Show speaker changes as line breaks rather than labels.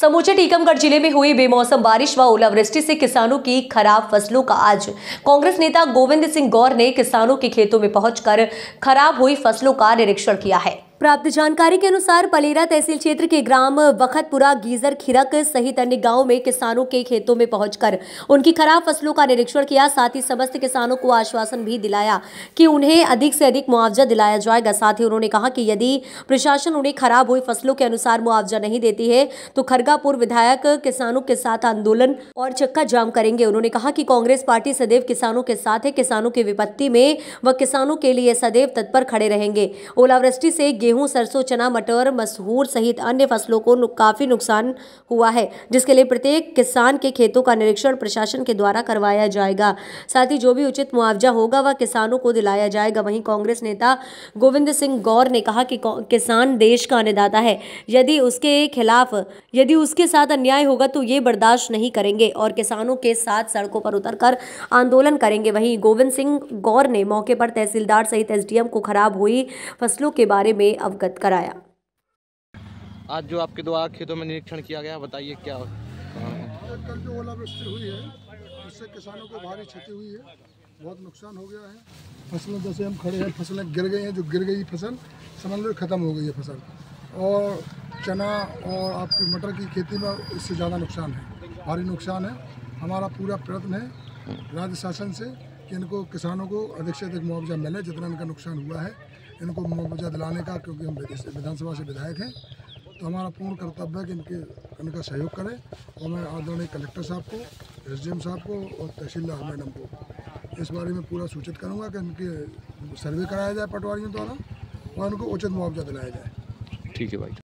समूचे टीकमगढ़ ज़िले में हुई बेमौसम बारिश व ओलावृष्टि से किसानों की खराब फ़सलों का आज कांग्रेस नेता गोविंद सिंह गौर ने किसानों के खेतों में पहुंचकर खराब हुई फ़सलों का निरीक्षण किया है। प्राप्त जानकारी के अनुसार पलेरा तहसील क्षेत्र के ग्राम वखतपुरा गीजर खिरक सहित अन्य गाँवों में किसानों के खेतों में पहुंचकर उनकी खराब फ़सलों का निरीक्षण किया, साथ ही समस्त किसानों को आश्वासन भी दिलाया कि उन्हें अधिक से अधिक मुआवजा दिलाया जाएगा। साथ ही उन्होंने कहा कि यदि प्रशासन उन्हें खराब हुई फ़सलों के अनुसार मुआवजा नहीं देती है तो खरगापुर विधायक किसानों के साथ आंदोलन और चक्का जाम करेंगे। उन्होंने कहा कि कांग्रेस पार्टी सदैव किसानों के साथ है, किसानों की विपत्ति में व किसानों के लिए सदैव तत्पर खड़े रहेंगे। ओलावृष्टि से गेहूँ सरसों चना मटर मसूर सहित अन्य फ़सलों को नु, काफ़ी नुकसान हुआ है। जिसके लिए प्रत्येक किसान के खेतों का निरीक्षण प्रशासन के द्वारा करवाया जाएगा। साथ ही जो भी उचित मुआवजा होगा वह किसानों को दिलाया जाएगा। वहीं कांग्रेस नेता गोविंद सिंह गौर ने कहा कि किसान देश का अन्नदाता है। यदि उसके खिलाफ यदि उसके साथ अन्याय होगा तो ये बर्दाश्त नहीं करेंगे और किसानों के साथ सड़कों पर उतरकर आंदोलन करेंगे। वहीं गोविंद सिंह गौर ने मौके पर तहसीलदार सहित एसडीएम को खराब हुई फ़सलों के बारे में अवगत कराया।
आज जो आपके द्वारा खेतों में निरीक्षण किया गया बताइए क्या
कल जो ओलावृष्टि हुई है उससे किसानों को भारी क्षति हुई है। बहुत नुकसान हो गया है। फ़सलें जैसे हम खड़े हैं फ़सलें गिर गई हैं जो गिर गई फ़सल समझ लो ख़त्म हो गई है फ़सल। और चना और आपकी मटर की खेती में इससे ज़्यादा नुकसान है। भारी नुकसान है। हमारा पूरा प्रयत्न है राज्य शासन से कि इनको किसानों को अधिक से अधिक मुआवजा मिले जितना इनका नुकसान हुआ है। इनको मुआवजा दिलाने का, क्योंकि हम विधानसभा से विधायक हैं। तो हमारा पूर्ण कर्तव्य है कि इनके इनका सहयोग करें। और मैं आदरणीय कलेक्टर साहब को, एसडीएम साहब को और तहसीलदार मैडम को इस बारे में पूरा सूचित करूँगा कि इनके सर्वे कराया जाए पटवारियों द्वारा और इनको उचित मुआवजा दिलाया जाए।
ठीक है भाई।